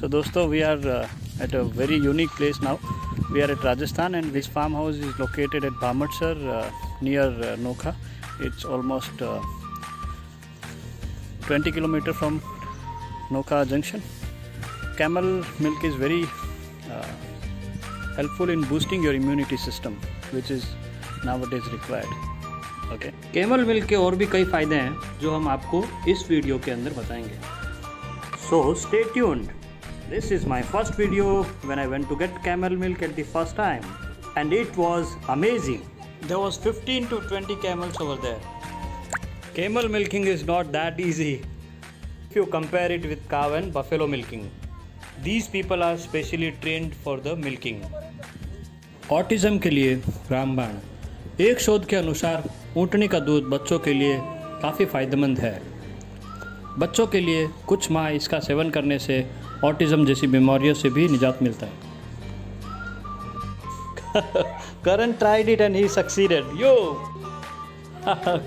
सो दोस्तों we are at a very unique place now we are at Rajasthan and this farm house is located at Bhamatsar near Nokha it's almost twenty kilometre from Nokha junction camel milk is very helpful in boosting your immunity system which is now what is required okay camel milk के और भी कई फ़ायदे हैं जो हम आपको इस वीडियो के अंदर बताएँगे। So stay tuned This is my first video when I went to get camel milk at the first time and it was amazing. There was 15 to 20 camels over there. Camel milking is not that easy if you compare it with cow and buffalo milking. These people are specially trained for the milking. Autism के लिए रामबाण एक शोध के अनुसार ऊँटनी का दूध बच्चों के लिए काफ़ी फ़ायदेमंद है बच्चों के लिए कुछ माह इसका सेवन करने से ऑटिज्म जैसी बीमारियों से भी निजात मिलता है। Karan tried it and he succeeded you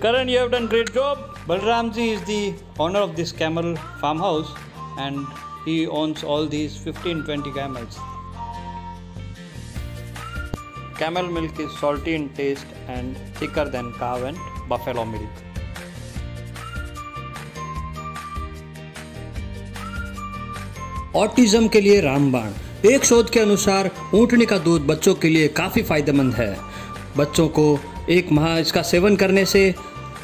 Karan you have done great job Balram ji is the owner of this camel farm house and he owns all these fifteen twenty camels camel milk is salty in taste and thicker than cow and buffalo milk autism के लिए रामबाण। एक शोध के अनुसार ऊँटनी का दूध बच्चों के लिए काफ़ी फ़ायदेमंद है। बच्चों को एक माह इसका सेवन करने से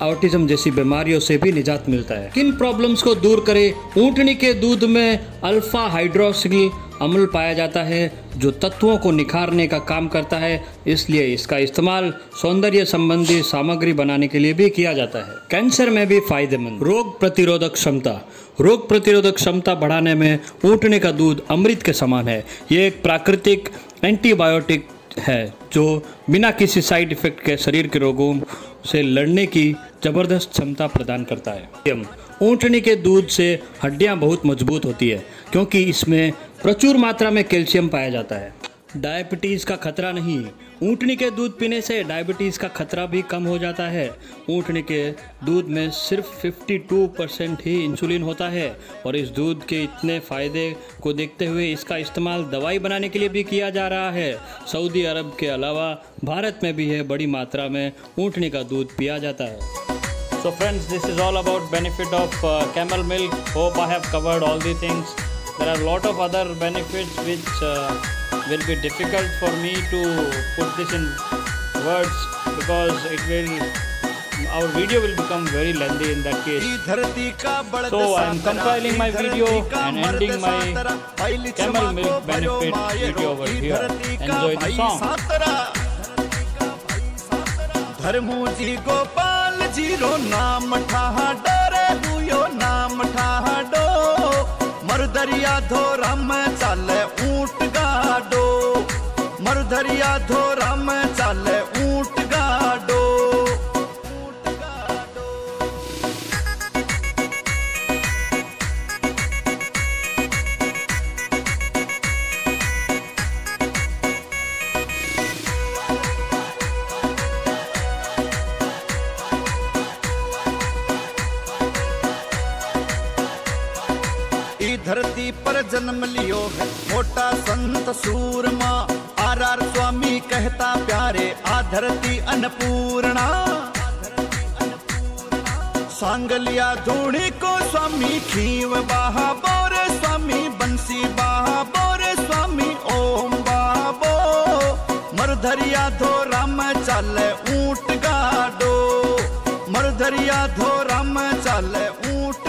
ऑटिज्म जैसी बीमारियों से भी निजात मिलता है। किन प्रॉब्लम्स को दूर करें? ऊँटनी के दूध में अल्फ़ा हाइड्रोक्सिल अम्ल पाया जाता है, जो तत्वों को निखारने का काम करता है, इसलिए इसका इस्तेमाल सौंदर्य संबंधी सामग्री बनाने के लिए भी किया जाता है। कैंसर में भी फ़ायदेमंद। रोग प्रतिरोधक क्षमता। रोग प्रतिरोधक क्षमता बढ़ाने में ऊँटने का दूध अमृत के समान है। ये एक प्राकृतिक एंटीबायोटिक है, जो बिना किसी साइड इफ़ेक्ट के शरीर के रोगों से लड़ने की ज़बरदस्त क्षमता प्रदान करता है। ऊँटनी के दूध से हड्डियाँ बहुत मज़बूत होती है, क्योंकि इसमें प्रचुर मात्रा में कैल्शियम पाया जाता है डायबिटीज़ का खतरा नहीं ऊँटनी के दूध पीने से डायबिटीज़ का खतरा भी कम हो जाता है ऊँटनी के दूध में सिर्फ़ 52 परसेंट ही इंसुलिन होता है और इस दूध के इतने फ़ायदे को देखते हुए इसका इस्तेमाल दवाई बनाने के लिए भी किया जा रहा है सऊदी अरब के अलावा भारत में भी है बड़ी मात्रा में ऊँटनी का दूध पिया जाता है So friends, this is all about benefit of uh, camel milk. Hope I. There are a lot of other benefits which uh, will be difficult for me to put this in words because it will our video will become very lengthy in that case. So I am compiling my video and ending my camel milk benefit video over here. Enjoy the song. Dharmu ji Gopal zero नाम ठाहा मरदरिया धोरा में चाले ऊँट गाडो। मरदरिया धोरा में चाले ऊँट धरती पर जन्म लियो है। मोटा संत सूरमा, आर आर स्वामी कहता प्यारे, आ धरती अन्नपूर्णा। सांगलिया धूणी को स्वामी खीव बाहा, बोरे स्वामी बंसी बाहा, बोरे स्वामी ओम बाबो। मरधरिया धोरा में चाले ऊँट गाडो। मरधरिया धोरा में चाले ऊँट